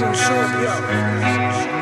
Yo.